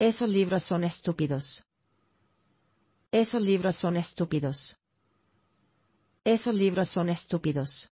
Esos libros son estúpidos. Esos libros son estúpidos. Esos libros son estúpidos.